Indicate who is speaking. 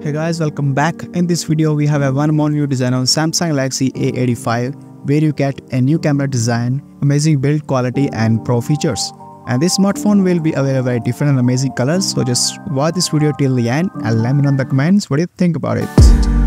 Speaker 1: Hey guys, welcome back. In this video, we have a one more new design on Samsung Galaxy A85 where you get a new camera design, amazing build quality and pro features. And this smartphone will be available in different and amazing colors. So just watch this video till the end and let me know in the comments what do you think about it.